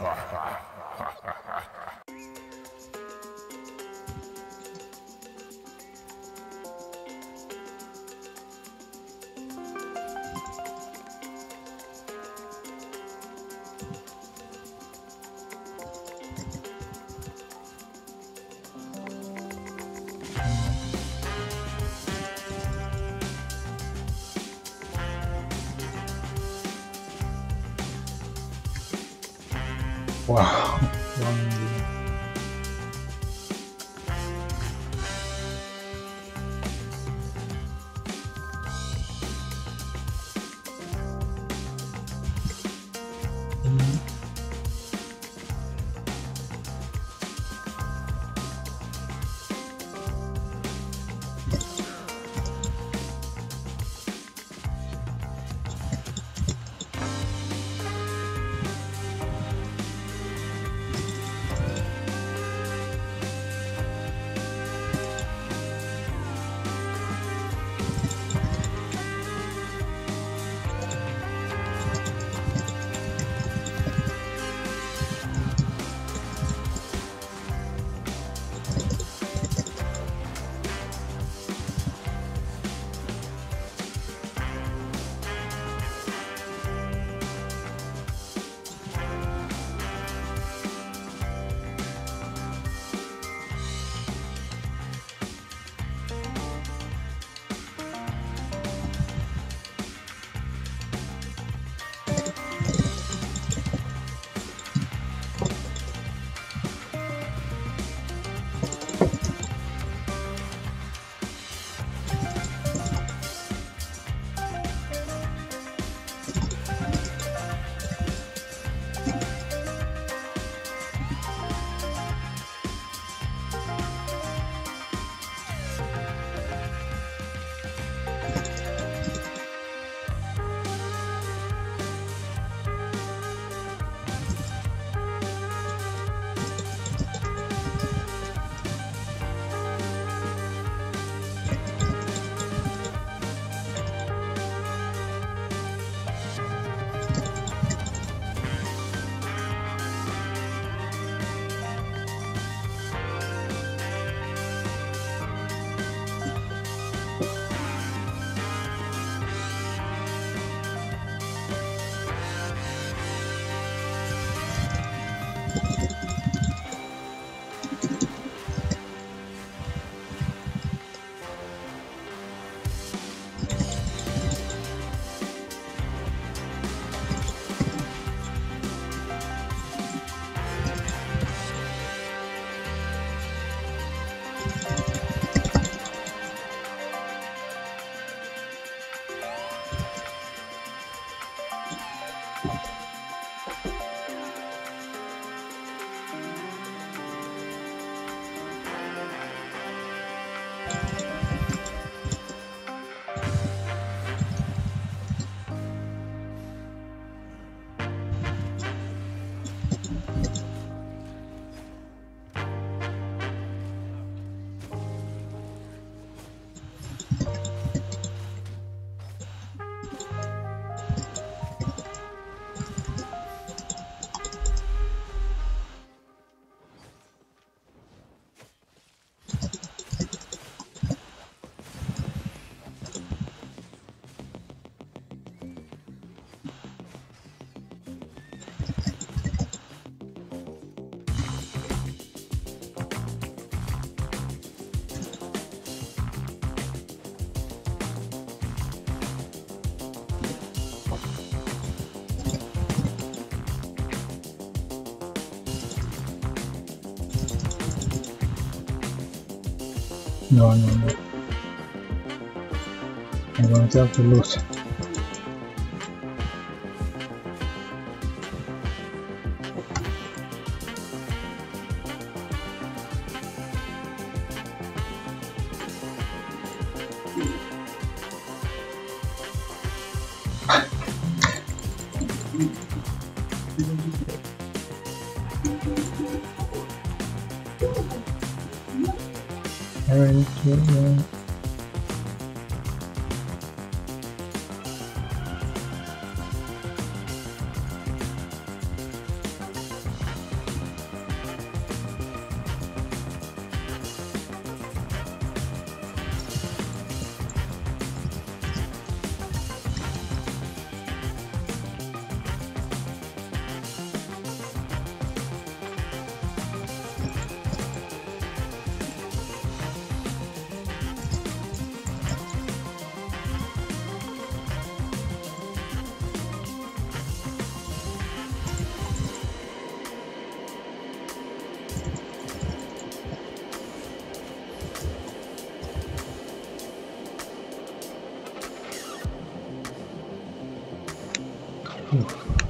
ha ha. Wow. One No, no, no. I'm going to have to 嗯。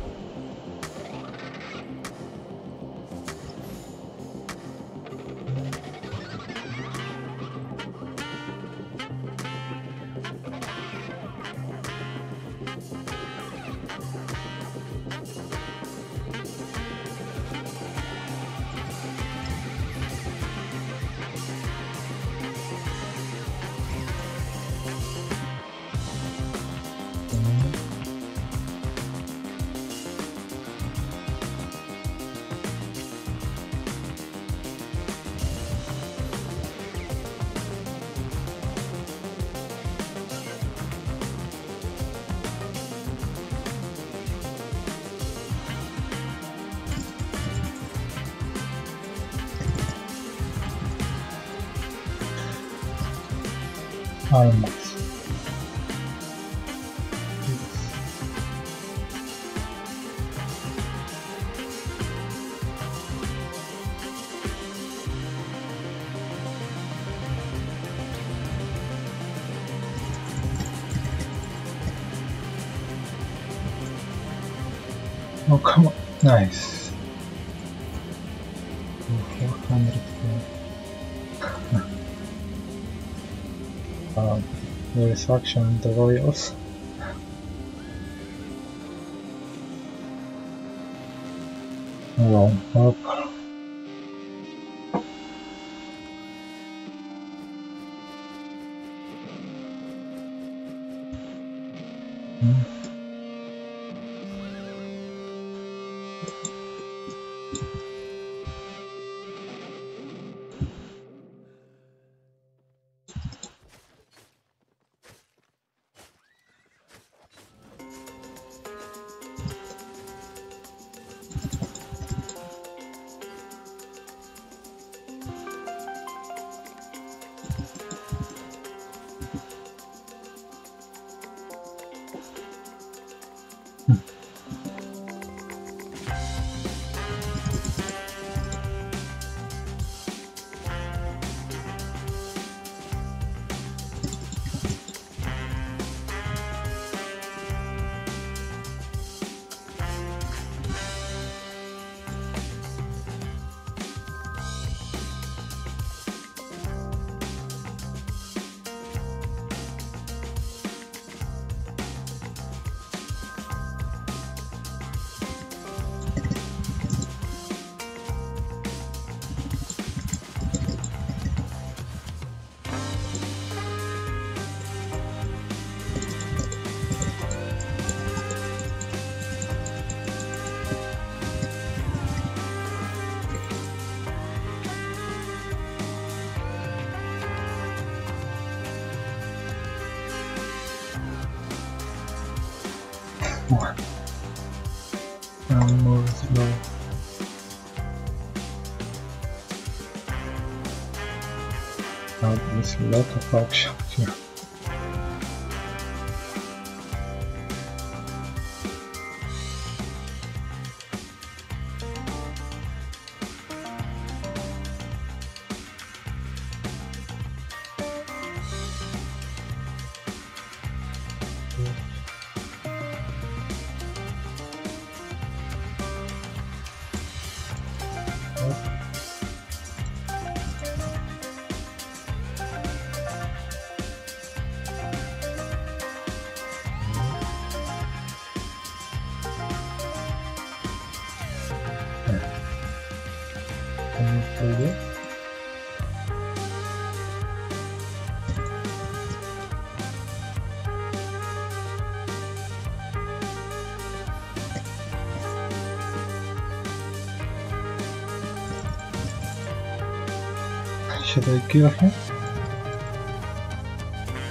Almost. Oh, come on. Nice. Oh, 400 um, there is action in the Royals. Well, up. Slow. Now there's a lot of action here. It? Should I kill him?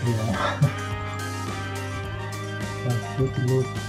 Yeah. That's.